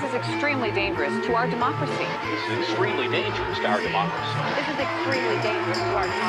This is extremely dangerous to our democracy. This is extremely dangerous to our democracy. This is extremely dangerous to our democracy.